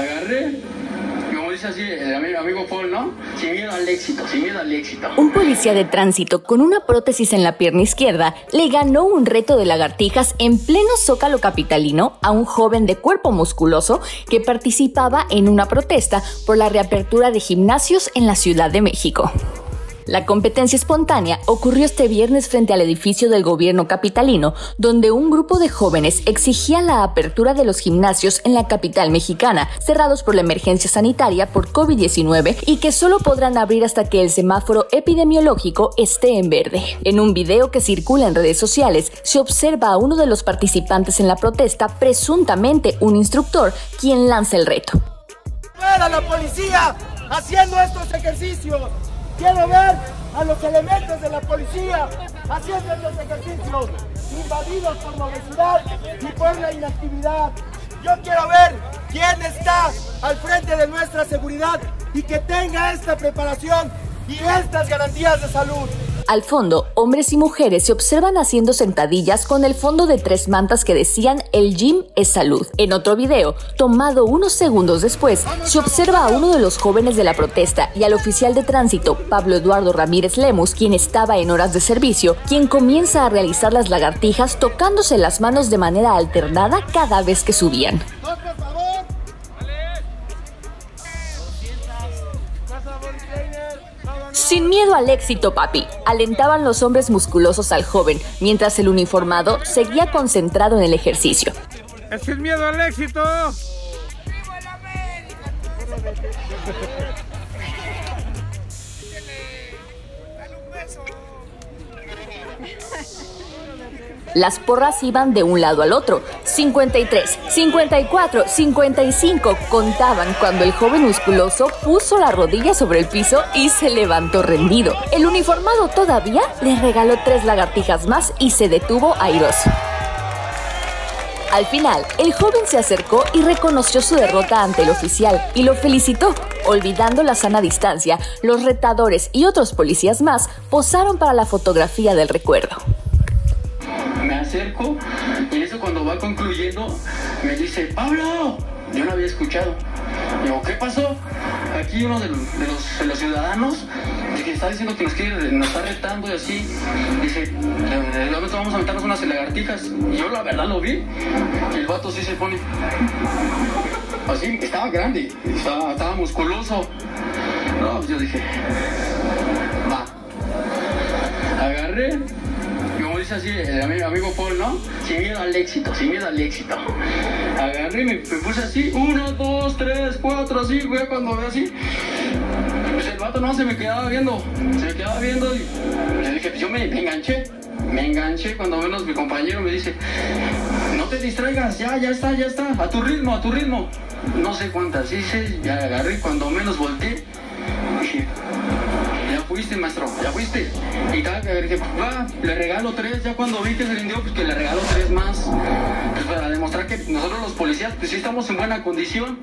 Agarré, como dice así el amigo Paul, ¿no? Sin miedo al éxito, sin miedo al éxito. Un policía de tránsito con una prótesis en la pierna izquierda le ganó un reto de lagartijas en pleno zócalo capitalino a un joven de cuerpo musculoso que participaba en una protesta por la reapertura de gimnasios en la Ciudad de México. La competencia espontánea ocurrió este viernes frente al edificio del gobierno capitalino, donde un grupo de jóvenes exigía la apertura de los gimnasios en la capital mexicana, cerrados por la emergencia sanitaria por COVID-19 y que solo podrán abrir hasta que el semáforo epidemiológico esté en verde. En un video que circula en redes sociales, se observa a uno de los participantes en la protesta, presuntamente un instructor, quien lanza el reto. la policía haciendo estos ejercicios! Quiero ver a los elementos de la policía haciendo estos ejercicios, invadidos por la obesidad y por la inactividad. Yo quiero ver quién está al frente de nuestra seguridad y que tenga esta preparación y estas garantías de salud. Al fondo, hombres y mujeres se observan haciendo sentadillas con el fondo de tres mantas que decían el gym es salud. En otro video, tomado unos segundos después, se observa a uno de los jóvenes de la protesta y al oficial de tránsito, Pablo Eduardo Ramírez Lemus, quien estaba en horas de servicio, quien comienza a realizar las lagartijas tocándose las manos de manera alternada cada vez que subían. Sin miedo al éxito, papi, alentaban los hombres musculosos al joven, mientras el uniformado seguía concentrado en el ejercicio. sin miedo al éxito! Las porras iban de un lado al otro. 53, 54, 55 contaban cuando el joven musculoso puso la rodilla sobre el piso y se levantó rendido. El uniformado todavía le regaló tres lagartijas más y se detuvo airoso. Al final, el joven se acercó y reconoció su derrota ante el oficial y lo felicitó. Olvidando la sana distancia, los retadores y otros policías más posaron para la fotografía del recuerdo acerco y en eso cuando va concluyendo me dice, Pablo, yo no había escuchado. Digo, ¿qué pasó? Aquí uno de los, de los, ciudadanos que está diciendo que nos, quiere, nos está retando y así, dice, ¿de dónde vamos a meternos unas lagartijas? Y yo la verdad lo vi y el vato sí se pone así, estaba grande, estaba, musculoso. No, yo dije, va. Agarré así el amigo Paul, ¿no? Sin miedo al éxito, sin miedo al éxito. Agarré y me, puse así, uno, dos, tres, cuatro, así, güey, cuando ve así. Pues el vato no se me quedaba viendo, se me quedaba viendo y le dije, pues yo me, enganché, me enganché cuando menos mi compañero me dice, no te distraigas, ya, ya está, ya está, a tu ritmo, a tu ritmo. No sé cuántas hice, ya agarré cuando menos volteé. Dije, fuiste, maestro, ya fuiste. Y tal, que dije, va, le regalo tres, ya cuando vi que se rindió, pues que le regalo tres más. Pues para demostrar que nosotros los policías, pues sí estamos en buena condición.